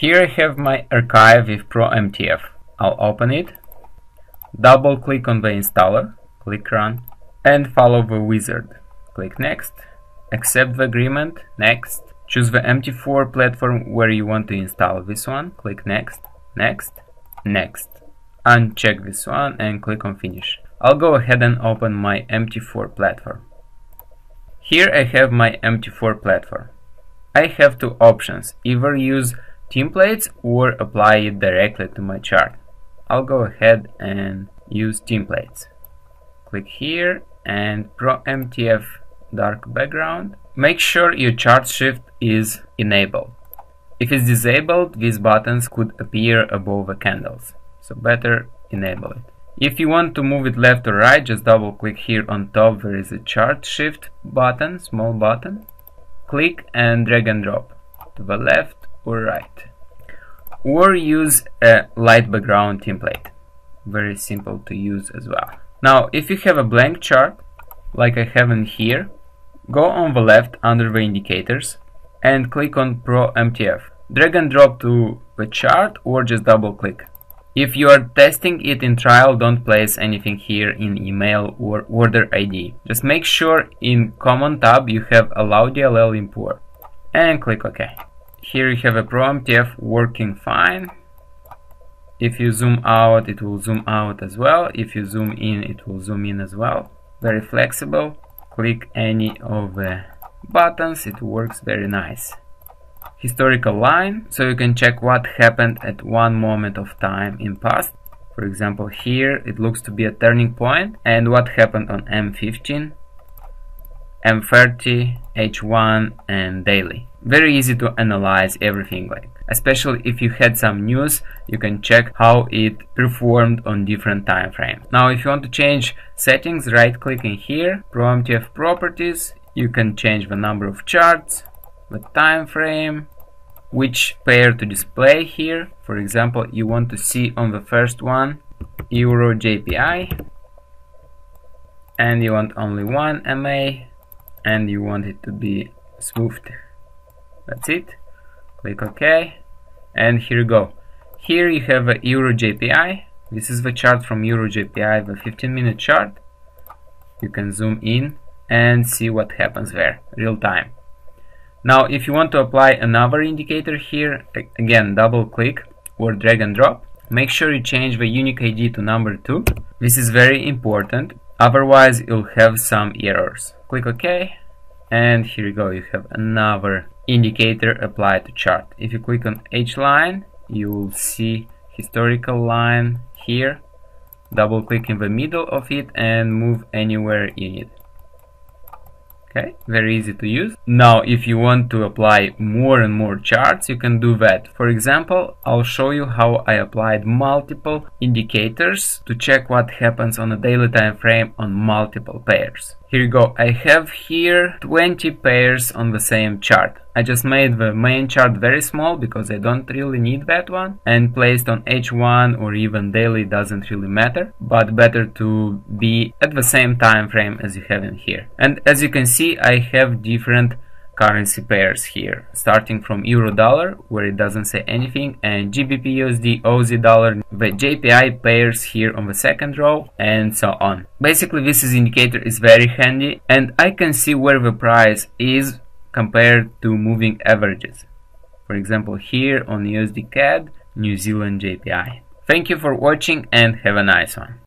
Here I have my archive with ProMTF. I'll open it, double click on the installer, click run, and follow the wizard. Click next, accept the agreement, next, choose the MT4 platform where you want to install this one, click next, next, next. Uncheck this one and click on finish. I'll go ahead and open my MT4 platform. Here I have my MT4 platform. I have two options, either use templates or apply it directly to my chart. I'll go ahead and use templates. Click here and ProMTF dark background. Make sure your chart shift is enabled. If it's disabled, these buttons could appear above the candles, so better enable it. If you want to move it left or right, just double click here on top, there is a chart shift button, small button. Click and drag and drop to the left or right. Or use a light background template. Very simple to use as well. Now, if you have a blank chart, like I have in here, go on the left under the indicators and click on Pro MTF. Drag and drop to the chart or just double click. If you are testing it in trial, don't place anything here in email or order ID. Just make sure in Common tab you have Allow DLL import and click OK. Here you have a prompt. ProMTF working fine. If you zoom out, it will zoom out as well. If you zoom in, it will zoom in as well. Very flexible. Click any of the buttons, it works very nice historical line so you can check what happened at one moment of time in past for example here it looks to be a turning point and what happened on M15 M30 H1 and daily. Very easy to analyze everything like especially if you had some news you can check how it performed on different time frames now if you want to change settings right click in here ProMTF properties. You can change the number of charts the time frame, which pair to display here. For example, you want to see on the first one Euro JPY and you want only one MA and you want it to be smoothed. That's it. Click OK and here you go. Here you have a Euro JPY. This is the chart from Euro JPY, the 15 minute chart. You can zoom in and see what happens there, real time. Now if you want to apply another indicator here, again double click or drag and drop. Make sure you change the unique ID to number 2. This is very important, otherwise you'll have some errors. Click OK and here you go, you have another indicator applied to chart. If you click on H line, you will see historical line here. Double click in the middle of it and move anywhere you need. Okay, very easy to use. Now, if you want to apply more and more charts, you can do that. For example, I'll show you how I applied multiple indicators to check what happens on a daily time frame on multiple pairs. Here you go. I have here 20 pairs on the same chart. I just made the main chart very small because I don't really need that one and placed on H1 or even daily doesn't really matter but better to be at the same time frame as you have in here. And as you can see I have different currency pairs here starting from euro dollar where it doesn't say anything and GBP USD Aussie dollar the JPY pairs here on the second row and so on. Basically this is indicator is very handy and I can see where the price is compared to moving averages. For example here on USD CAD New Zealand JPY thank you for watching and have a nice one